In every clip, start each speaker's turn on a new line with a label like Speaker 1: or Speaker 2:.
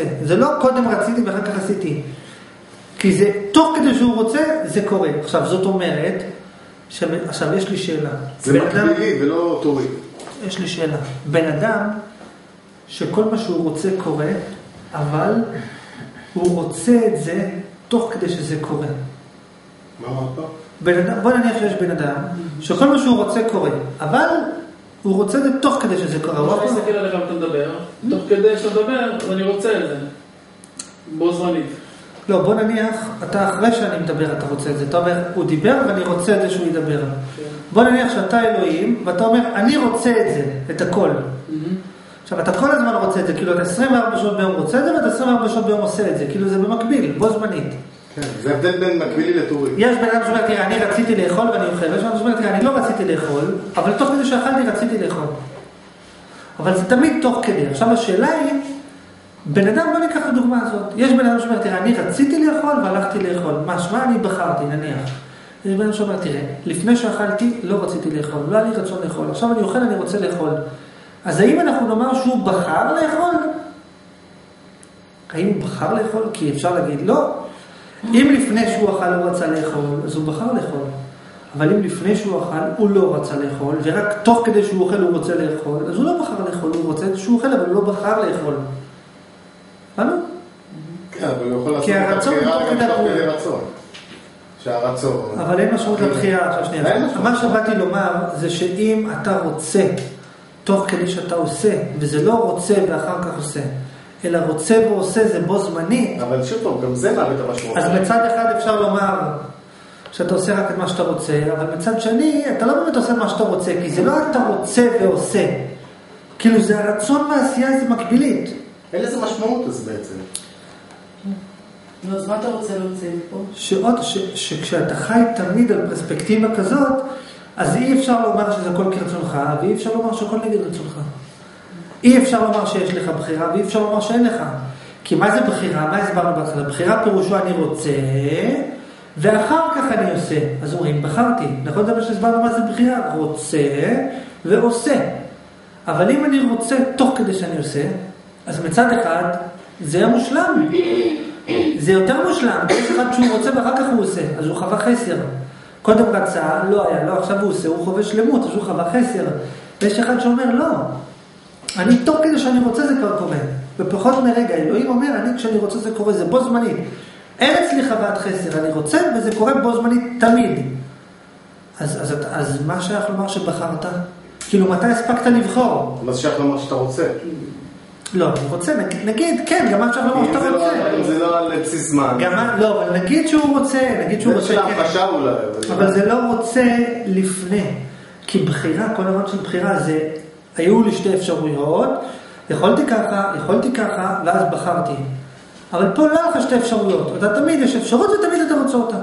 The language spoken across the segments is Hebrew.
Speaker 1: רוצה. זה לא קודם רציתי ואחר כך עשיתי. כי זה, תוך כדי שהוא רוצה, זה קורה. עכשיו, זאת אומרת, ש... עכשיו יש לי שאלה.
Speaker 2: זה מקבילי ולא טורי.
Speaker 1: יש לי שאלה. בן אדם שכל מה שהוא רוצה קורה, אבל הוא רוצה את זה תוך כדי שזה קורה.
Speaker 2: מה אמרת?
Speaker 1: בוא נניח שיש בן אדם שכל מה שהוא רוצה קורה, אבל הוא רוצה את זה תוך כדי שזה קורה.
Speaker 3: אני
Speaker 1: פעם-
Speaker 3: מסתכל עליך ואתה מדבר, תוך כדי שאתה מדבר, אז אני רוצה את זה. בו זמנית.
Speaker 1: לא, בוא נניח, אתה אחרי שאני מדבר אתה רוצה את זה. אתה אומר, הוא דיבר ואני רוצה את זה שהוא ידבר. בוא נניח שאתה אלוהים, ואתה אומר, אני רוצה את זה, את הכל. עכשיו, אתה כל הזמן רוצה את זה, כאילו אתה 24 שעות ביום רוצה את זה, ואתה 24 שעות ביום עושה את זה, כאילו זה במקביל, בו זמנית.
Speaker 2: כן, זה הבדל בין מקבילי לטורי.
Speaker 1: יש בן אדם שאומר, תראה, אני רציתי לאכול ואני אוכל, ויש בן אדם שאומר, תראה, אני לא רציתי לאכול, אבל תוך כדי שאכלתי רציתי לאכול. אבל זה תמיד תוך כדי. עכשיו השאלה היא, בן אדם, בוא ניקח את הדוגמה הזאת. יש בן אדם שאומר, תראה, אני רציתי לאכול והלכתי לאכול. משמע, אני בחרתי, נניח. יש בן אדם שאומר, תראה, לפני שאכלתי לא רציתי לאכול, לא היה לי רצון לאכול. עכשיו אני אוכל, אני רוצה לאכול. אז האם אנחנו נאמר שהוא בחר לאכול? האם הוא בחר לאכול? כי אפשר להגיד לא. אם לפני שהוא אכל הוא רצה לאכול, אז הוא בחר לאכול. אבל אם לפני שהוא אכל הוא לא רצה לאכול, ורק תוך כדי שהוא אוכל הוא רוצה לאכול, אז הוא לא בחר לאכול, הוא רוצה שהוא אוכל, אבל הוא לא בחר לאכול. הבנו?
Speaker 2: כן, אבל הוא יכול לעשות את הבחירה גם
Speaker 1: תוך כדי.
Speaker 2: רצון. שהרצון.
Speaker 1: אבל אין משמעות לבחירה. עכשיו שנייה. מה שבאתי לומר זה שאם אתה רוצה, תוך כדי שאתה עושה, וזה לא רוצה ואחר כך עושה, אלא רוצה ועושה זה בו זמנית,
Speaker 2: אבל שוב פעם, גם זה מאבד את המשמעות.
Speaker 1: אז מצד אחד אפשר לומר שאתה עושה רק את מה שאתה רוצה, אבל מצד שני, אתה לא באמת עושה מה שאתה רוצה, כי זה לא אתה רוצה ועושה. כאילו זה הרצון והעשייה זה מקבילית.
Speaker 2: אין לזה משמעות אז בעצם.
Speaker 4: נו, אז מה אתה רוצה להוציא מפה?
Speaker 1: שעוד, ש, שכשאתה חי תמיד על פרספקטיבה כזאת, אז אי אפשר לומר שזה הכל כרצונך, ואי אפשר לומר שהכל נגד רצונך. אי אפשר לומר שיש לך בחירה, ואי אפשר לומר שאין לך. כי מה זה בחירה? מה הסברנו בהתחלה? בחירה פירושו אני רוצה, ואחר כך אני עושה. אז אומרים, בחרתי. נכון זה מה שהסברנו מה זה בחירה? רוצה ועושה. אבל אם אני רוצה תוך כדי שאני עושה, אז מצד אחד, זה המושלם. זה יותר מושלם, יש אחד שהוא רוצה ואחר כך הוא עושה, אז הוא חווה חסר. קודם רצה, לא היה, לא, עכשיו הוא עושה, הוא חווה שלמות, אז הוא חווה חסר. ויש אחד שאומר, לא, אני תוך כדי שאני רוצה זה כבר קורה. בפחות מרגע, אלוהים אומר, אני כשאני רוצה זה קורה, זה בו זמנית. אין אצלי חוות חסר, אני רוצה וזה קורה בו זמנית תמיד. אז, אז, אתה- אז מה שייך לומר שבחרת? כאילו, מתי הספקת לבחור?
Speaker 2: מה זה שייך לומר שאתה רוצה?
Speaker 1: לא, אני רוצה, נגיד, כן, גם מה שאתה
Speaker 2: זה לא-
Speaker 1: רוצה.
Speaker 2: אם זה לא על בסיס זמן.
Speaker 1: גם לא, אבל נגיד שהוא רוצה, נגיד שהוא
Speaker 2: זה
Speaker 1: רוצה,
Speaker 2: של
Speaker 1: כן,
Speaker 2: ההמחשה אולי.
Speaker 1: אבל זה לא רוצה לפני. כי בחירה, כל הרעיון של בחירה זה, היו לי שתי אפשרויות, יכולתי ככה, יכולתי ככה, ואז בחרתי. אבל פה לא לך שתי אפשרויות, אתה תמיד יש אפשרות ותמיד אתה רוצה אותה.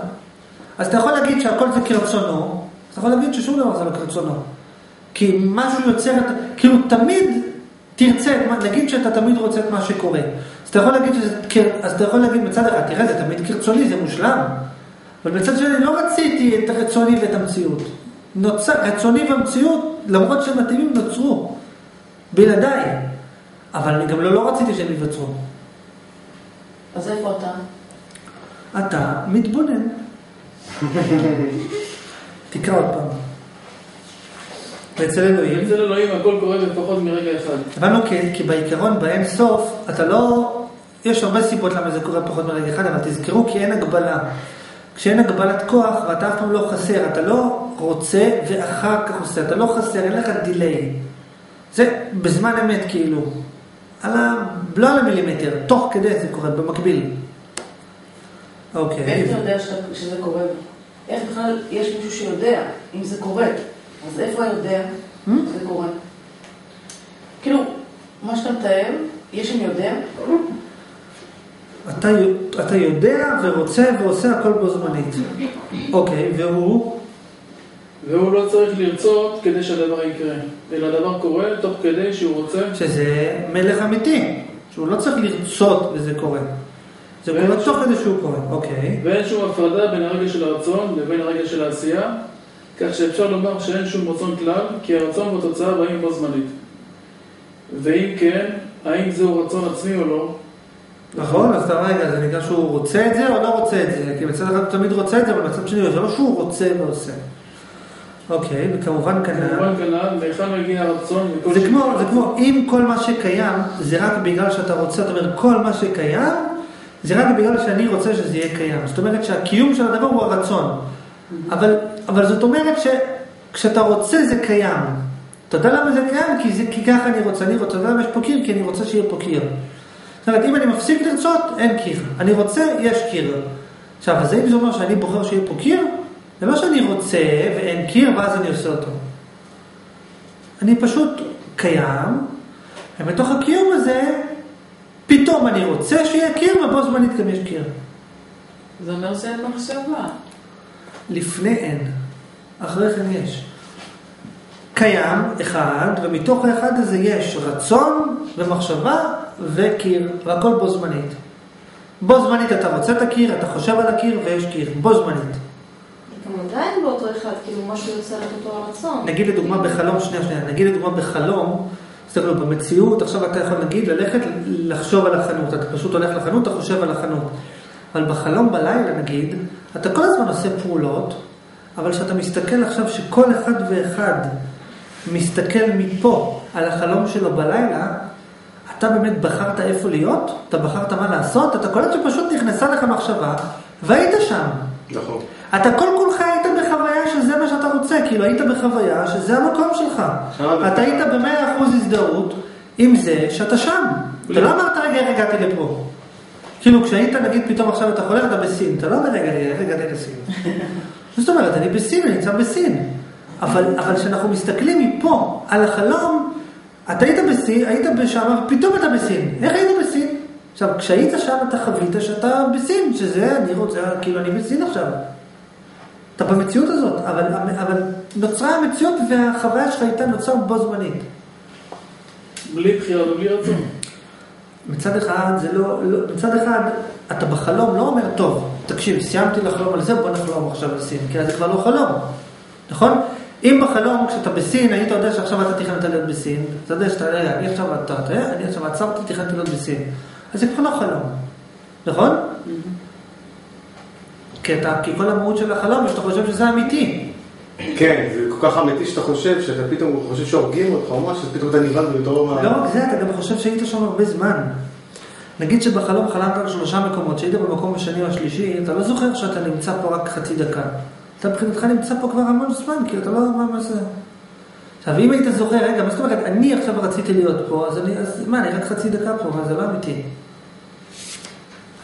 Speaker 1: אז אתה יכול להגיד שהכל זה כרצונו, אתה יכול להגיד ששום דבר זה לא כרצונו. כי משהו יוצר, כאילו תמיד תרצה, נגיד שאתה תמיד רוצה את מה שקורה. אז אתה יכול להגיד שזה, אז אתה יכול להגיד מצד אחד, תראה זה תמיד כרצוני, זה מושלם. אבל מצד שני לא רציתי את הרצוני ואת המציאות. נוצר, רצוני והמציאות, למרות שהם מתאימים, נוצרו. בלעדיי. אבל אני גם לא, לא רציתי שהם ייווצרו.
Speaker 4: אז איפה אתה?
Speaker 1: אתה מתבונן. תקרא עוד פעם. ואצל אלוהים,
Speaker 3: אצל אלוהים הכל קורה בפחות מרגע אחד.
Speaker 1: הבנו כי, כי בעיקרון באין סוף, אתה לא... יש הרבה סיבות למה זה קורה פחות מרגע אחד, אבל תזכרו כי אין הגבלה. כשאין הגבלת כוח ואתה אף פעם לא חסר, אתה לא רוצה ואחר כך עושה, אתה לא חסר, אין לך דיליי. זה בזמן אמת כאילו. על ה... לא על המילימטר, תוך כדי זה קורה, במקביל. אוקיי.
Speaker 4: איך אתה יודע שזה קורה? איך בכלל יש מישהו שיודע אם זה קורה? אז איפה יודע
Speaker 1: Hmm?
Speaker 4: שזה קורה? כאילו, מה שאתה מתאר, יש שם יודע?
Speaker 1: אתה, אתה יודע ורוצה ועושה הכל בו זמנית. אוקיי, והוא?
Speaker 3: והוא לא צריך לרצות כדי שהדבר יקרה, אלא הדבר קורה תוך כדי שהוא רוצה.
Speaker 1: שזה מלך אמיתי, שהוא לא צריך לרצות וזה קורה. זה קורה תוך כדי שהוא קורה, אוקיי.
Speaker 3: ואין שום הפרדה בין הרגע של הרצון לבין הרגע של העשייה, כך שאפשר לומר שאין שום רצון כלל, כי הרצון והתוצאה באים בו זמנית. ואם כן, האם זהו רצון עצמי או לא?
Speaker 1: נכון? אז אתה רגע, זה נקרא שהוא רוצה את זה או לא רוצה את זה? כי מצד אחד הוא תמיד רוצה את זה, אבל מצד שני זה לא שהוא רוצה ועושה. אוקיי, וכמובן כנ"ל.
Speaker 3: כמובן כנ"ל, מהיכן מגיע הרצון וכל
Speaker 1: זה כמו, זה כמו, אם כל מה שקיים זה רק בגלל שאתה רוצה, אתה אומר, כל מה שקיים זה רק בגלל שאני רוצה שזה יהיה קיים. זאת אומרת שהקיום של הדבר הוא הרצון. אבל, אבל זאת אומרת שכשאתה רוצה זה קיים. אתה יודע למה זה קיים? כי, זה, כי ככה אני רוצה, אני רוצה, למה יש פה קיר? כי אני רוצה שיהיה פה קיר. זאת אומרת, אם אני מפסיק לרצות, אין קיר. אני רוצה, יש קיר. עכשיו, אז האם זה אומר שאני בוחר שיהיה פה קיר? זה לא שאני רוצה ואין קיר ואז אני עושה אותו. אני פשוט קיים, ובתוך הקיום הזה, פתאום אני רוצה שיהיה קיר, ובו זמנית גם יש קיר.
Speaker 4: זה אומר שאין מחשבה.
Speaker 1: לפני אין, אחרי כן יש. קיים אחד, ומתוך האחד הזה יש רצון ומחשבה וקיר, והכל בו זמנית. בו זמנית אתה רוצה את הקיר, אתה חושב על הקיר ויש קיר, בו זמנית.
Speaker 5: עדיין באותו אחד, כאילו משהו יוצא לך אותו הרצון.
Speaker 1: נגיד לדוגמה בחלום, שנייה שנייה, נגיד לדוגמה בחלום, תסתכלו, במציאות עכשיו אתה יכול נגיד ללכת לחשוב על החנות, אתה פשוט הולך לחנות, אתה חושב על החנות. אבל בחלום בלילה נגיד, אתה כל הזמן עושה פעולות, אבל כשאתה מסתכל עכשיו שכל אחד ואחד מסתכל מפה על החלום שלו בלילה, אתה באמת בחרת איפה להיות, אתה בחרת מה לעשות, אתה קולט שפשוט נכנסה לך מחשבה, והיית שם.
Speaker 2: נכון.
Speaker 1: אתה כל כולך היית בחוויה שזה מה שאתה רוצה, כאילו היית בחוויה שזה המקום שלך.
Speaker 2: שם
Speaker 1: אתה היית במאה אחוז הזדהות עם זה שאתה שם. אתה לא אמרת רגע, הגעתי לפה. כאילו כשהיית נגיד פתאום עכשיו אתה חולה אתה בסין, אתה לא אומר רגע, איך הגעתי לסין. זאת אומרת, אני בסין, אני נמצא בסין. אבל אבל כשאנחנו מסתכלים מפה על החלום, אתה היית בסין, היית בשם, פתאום אתה בסין. איך היית בסין? עכשיו, כשהיית שם אתה חווית שאתה בסין, שזה, אני רוצה, כאילו אני בסין עכשיו. אתה במציאות הזאת, אבל, אבל נוצרה המציאות והחוויה שלך הייתה נוצר בו זמנית.
Speaker 3: בלי בחירה ובלי רצון.
Speaker 1: מצד אחד זה לא, לא, מצד אחד אתה בחלום לא אומר, טוב, תקשיב, סיימתי לחלום על זה, בוא נחלום עכשיו על סין, כי אז זה כבר לא חלום, נכון? אם בחלום, כשאתה בסין, היית יודע שעכשיו אתה תכננת להיות בסין, אתה יודע שאתה, רגע, אני עכשיו, אתה, אתה, אני עכשיו עצרתי, תכננתי להיות בסין, אז זה כבר לא חלום, נכון? כי, אתה, כי כל המהות של החלום, שאתה חושב שזה אמיתי.
Speaker 2: כן, זה כל כך אמיתי שאתה חושב, שאתה פתאום חושב שהורגים אותך או משהו, אז פתאום אתה נבהל ומתעורר מה...
Speaker 1: לא רק זה, אתה גם חושב שהיית שם הרבה זמן. נגיד שבחלום חלמת על שלושה מקומות, שהיית במקום השני או השלישי, אתה לא זוכר שאתה נמצא פה רק חצי דקה. אתה מבחינתך נמצא פה כבר המון זמן, כי אתה לא... מה, מה זה... עכשיו, אם היית זוכר, רגע, מה זאת אומרת, אני עכשיו רציתי להיות פה, אז אני, אז מה, אני רק חצי דקה פה, מה, זה לא אמיתי.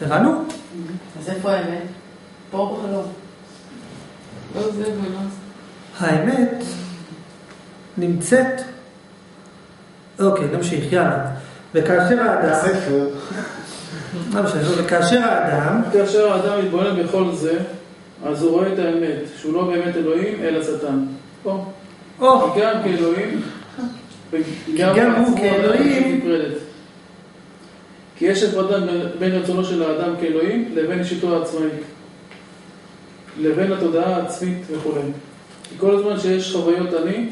Speaker 1: הבנו?
Speaker 4: אז איפה האמת? פה בחלום.
Speaker 3: לא זה ולא זה.
Speaker 1: האמת נמצאת... אוקיי, נמשיך, יאללה. וכאשר האדם... לא משנה, וכאשר האדם...
Speaker 3: כאשר האדם מתבונן בכל זה, אז הוא רואה את האמת, שהוא לא באמת אלוהים, אלא שטן. או,
Speaker 1: או,
Speaker 3: גם כאלוהים, וגם
Speaker 1: גם הוא
Speaker 3: עצמו
Speaker 1: כאלוהים.
Speaker 3: כי יש הפרדה בין- בין רצונו של האדם כאלוהים לבין אישיתו העצמאית, לבין התודעה העצמית וכו'. כי כל הזמן שיש חוויות אני,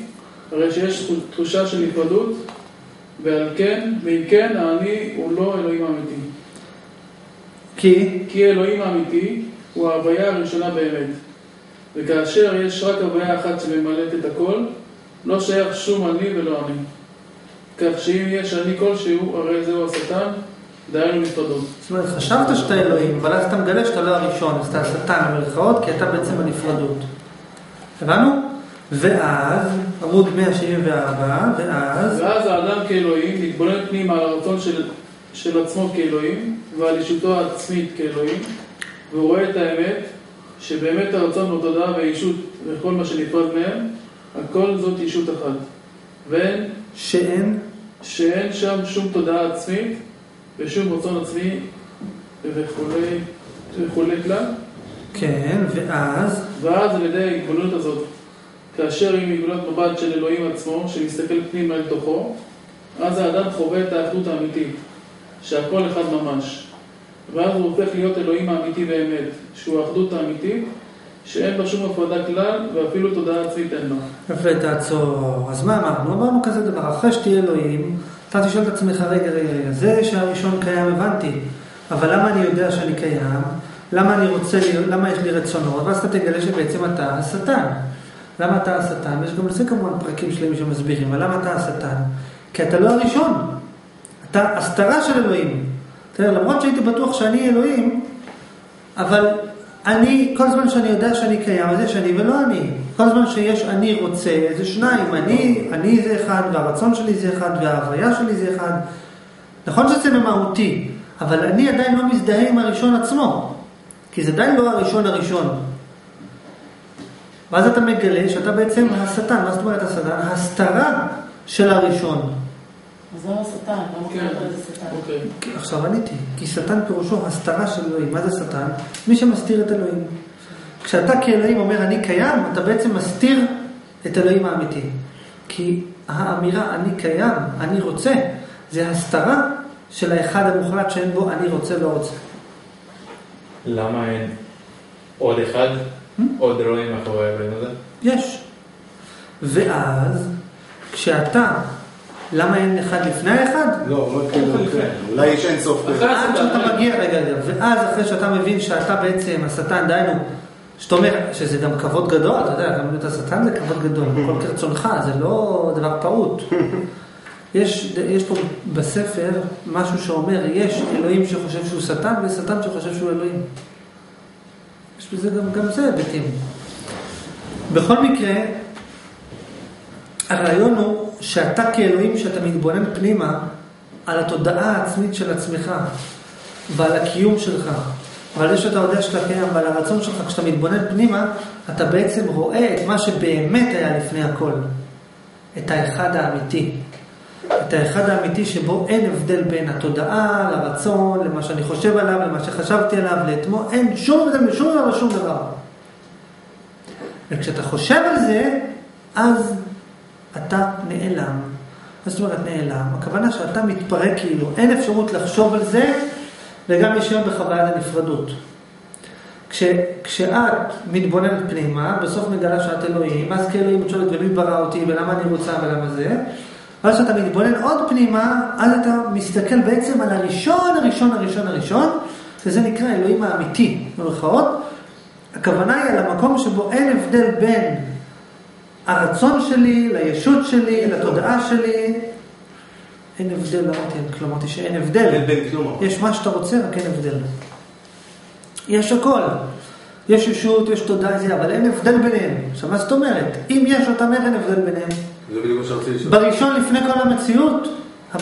Speaker 3: הרי שיש תחושה של נפרדות, ועל כן, ואם כן, האני הוא לא אלוהים אמיתי.
Speaker 1: כי...
Speaker 3: כי אלוהים האמיתי הוא ההוויה הראשונה באמת. וכאשר יש רק הוויה אחת שממלאת את הכל, לא שייך שום אני ולא אני. כך שאם יש אני כלשהו, הרי זהו השטן, דהיינו נפרדות.
Speaker 1: זאת אומרת, חשבת שאתה אלוהים, אבל אז אתה מגלה שאתה לא הראשון, אז אתה השטן במרכאות, כי אתה בעצם הנפרדות. הבנו? ואז, עמוד 174, ואז...
Speaker 3: ואז האדם כאלוהים מתבונן פנימה על הרצון של, של עצמו כאלוהים ועל אישותו העצמית כאלוהים והוא רואה את האמת שבאמת הרצון בתודעה והאישות וכל מה שנפרד מהם הכל זאת אישות אחת ואין
Speaker 1: שאין,
Speaker 3: שאין שם שום תודעה עצמית ושום רצון עצמי וכולי וכולי כלל
Speaker 1: כן, ואז...
Speaker 3: ואז על ידי ההתבוננות הזאת, כאשר היא מגבולת מבט של אלוהים עצמו, שמסתכל פנימה אל תוכו, אז האדם חווה את האחדות האמיתית, שהכל אחד ממש. ואז הוא הופך להיות אלוהים האמיתי באמת, שהוא האחדות האמיתית, שאין בה שום הפרדה כלל, ואפילו תודעה עצמית אין בה.
Speaker 1: יפה, תעצור. אז מה אמרנו? אמרנו כזה דבר, אחרי שתהיה אלוהים, אתה תשאל את עצמך, רגע, רגע, רגע, זה שהראשון קיים, הבנתי. אבל למה אני יודע שאני קיים? למה אני רוצה למה יש לי רצונות? ואז אתה תגלה שבעצם אתה השטן. למה אתה השטן? יש גם לזה כמובן פרקים שלמים שמסבירים, אבל למה אתה השטן? כי אתה לא הראשון. אתה הסתרה של אלוהים. תראה, למרות שהייתי בטוח שאני אלוהים, אבל אני, כל זמן שאני יודע שאני קיים, אז יש אני ולא אני. כל זמן שיש אני רוצה, זה שניים. אני, אני זה אחד, והרצון שלי זה אחד, וההוויה שלי זה אחד. נכון שזה במהותי, אבל אני עדיין לא מזדהה עם הראשון עצמו. כי זה עדיין לא הראשון הראשון. ואז אתה מגלה שאתה בעצם השטן, מה זאת אומרת השטן? הסתרה של הראשון.
Speaker 4: אז למה שטן? למה
Speaker 3: כן,
Speaker 4: קוראת לזה שטן?
Speaker 3: אוקיי.
Speaker 1: כי- עכשיו עניתי, כי שטן פירושו הסתרה של אלוהים. מה זה שטן? מי שמסתיר את אלוהים. כשאתה כאלוהים אומר אני קיים, אתה בעצם מסתיר את אלוהים האמיתי. כי האמירה אני קיים, אני רוצה, זה הסתרה של האחד המוחלט שאין בו אני רוצה לא רוצה.
Speaker 6: למה אין עוד אחד, עוד אלוהים מאחורי האלוהים הזה?
Speaker 1: יש. ואז, כשאתה, למה אין אחד לפני האחד?
Speaker 2: לא, לא כאילו, אולי יש אין סוף.
Speaker 3: אחרי
Speaker 1: עד. שאתה מגיע, רגע, רגע, ואז אחרי שאתה מבין שאתה בעצם השטן, דהיינו, שאתה אומר שזה גם כבוד גדול, אתה יודע, גם להיות השטן זה כבוד גדול, כל כרצונך, זה לא דבר פעוט. יש, יש פה בספר משהו שאומר, יש אלוהים שחושב שהוא שטן ויש שטן שחושב שהוא אלוהים. יש בזה גם, גם זה היבטים. בכל מקרה, הרעיון הוא שאתה כאלוהים, שאתה מתבונן פנימה על התודעה העצמית של עצמך ועל הקיום שלך ועל זה שאתה יודע שאתה קיים ועל הרצון שלך, כשאתה מתבונן פנימה, אתה בעצם רואה את מה שבאמת היה לפני הכל. את האחד האמיתי. את האחד האמיתי שבו אין הבדל בין התודעה לרצון, למה שאני חושב עליו, למה שחשבתי עליו, לאתמול, אין שום הבדל משום דבר לשום דבר. וכשאתה חושב על זה, אז אתה נעלם. מה זאת אומרת נעלם? הכוונה שאתה מתפרק כאילו, אין אפשרות לחשוב על זה וגם להישאר בחוויית הנפרדות. כש, כשאת מתבוננת פנימה, בסוף מגלה שאת אלוהים, אז כאלוהים את שואלת ומי ברא אותי ולמה אני רוצה ולמה זה, ואז כשאתה מתבונן עוד פנימה, אז אתה מסתכל בעצם על הראשון, הראשון, הראשון, הראשון, וזה נקרא אלוהים האמיתי, במרכאות. הכוונה היא על המקום שבו אין הבדל בין הרצון שלי, לישות שלי, לתודעה שלי. אין הבדל, לא אמרתי, כלומר, אמרתי שאין הבדל.
Speaker 2: אין בין כלום.
Speaker 1: יש מה שאתה רוצה, רק אין הבדל. יש הכל. יש ישות, יש תודעה, זה, אבל אין הבדל ביניהם. עכשיו, מה זאת אומרת? אם יש אותם, איך אין הבדל ביניהם?
Speaker 2: זה בדיוק מה שרציתי לשאול.
Speaker 1: בראשון לפני כל המציאות,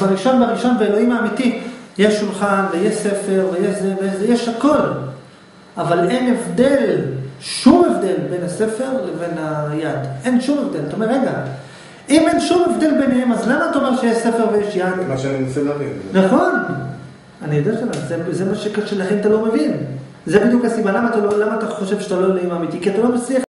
Speaker 1: בראשון בראשון באלוהים האמיתי, יש שולחן ויש ספר ויש זה ויש זה, יש הכל. אבל אין הבדל, שום הבדל בין הספר לבין היד. אין שום הבדל. אתה אומר, רגע, אם אין שום הבדל ביניהם, אז למה אתה אומר שיש ספר ויש יד?
Speaker 2: מה שאני מנסה להבין.
Speaker 1: נכון. אני יודע שלא, זה, זה מה שקשה לכם אתה לא מבין. זה בדיוק הסיבה, למה אתה, לא, למה אתה חושב שאתה לא אלוהים אמיתי? כי אתה לא מצליח